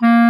Mm-hmm.